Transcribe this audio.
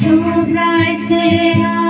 sobrai se